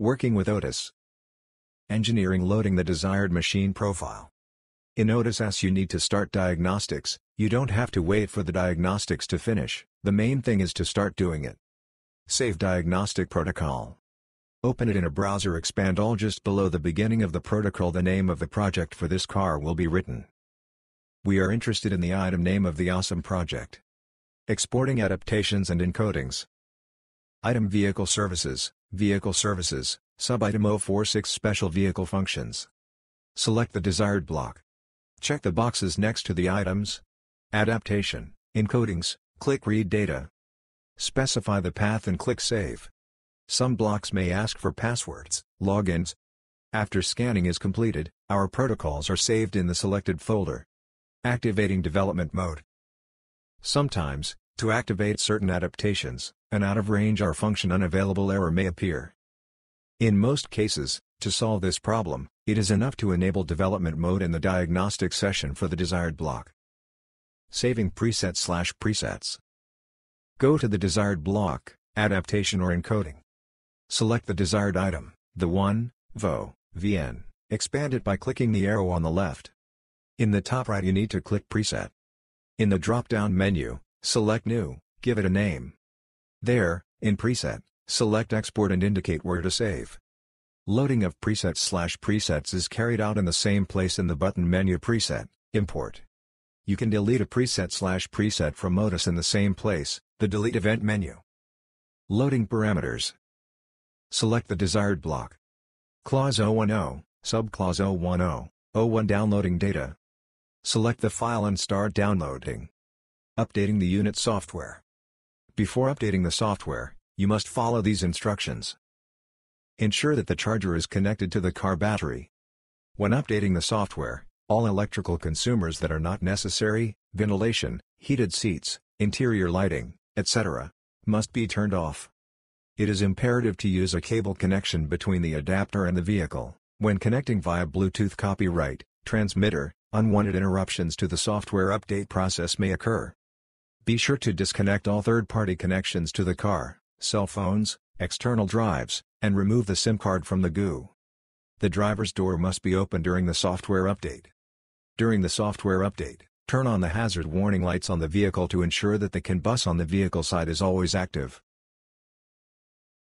Working with ODIS. Engineering loading the desired machine profile. In ODIS S you need to start diagnostics, you don't have to wait for the diagnostics to finish, the main thing is to start doing it. Save diagnostic protocol. Open it in a browser expand all just below the beginning of the protocol the name of the project for this car will be written. We are interested in the item name of the awesome project. Exporting adaptations and encodings. Item Vehicle Services, Vehicle Services, Subitem 046 Special Vehicle Functions. Select the desired block. Check the boxes next to the items. Adaptation, Encodings, click Read Data. Specify the path and click Save. Some blocks may ask for passwords, logins. After scanning is completed, our protocols are saved in the selected folder. Activating development mode. Sometimes, to activate certain adaptations, an out-of-range or function unavailable error may appear. In most cases, to solve this problem, it is enough to enable development mode in the diagnostic session for the desired block. Saving preset slash presets. Go to the desired block, adaptation or encoding. Select the desired item, the 1, VO, VN, expand it by clicking the arrow on the left. In the top right you need to click Preset. In the drop-down menu, select New, give it a name. There, in Preset, select Export and indicate where to save. Loading of presets slash presets is carried out in the same place in the button menu Preset, Import. You can delete a preset slash preset from ODIS in the same place, the Delete Event menu. Loading parameters. Select the desired block. Clause 010, subclause 010, 01 Downloading data. Select the file and start downloading. Updating the unit software. Before updating the software, you must follow these instructions. Ensure that the charger is connected to the car battery. When updating the software, all electrical consumers that are not necessary, ventilation, heated seats, interior lighting, etc., must be turned off. It is imperative to use a cable connection between the adapter and the vehicle. When connecting via Bluetooth copyright, transmitter, unwanted interruptions to the software update process may occur. Be sure to disconnect all third-party connections to the car, cell phones, external drives, and remove the SIM card from the GU. The driver's door must be open during the software update. During the software update, turn on the hazard warning lights on the vehicle to ensure that the CAN bus on the vehicle side is always active.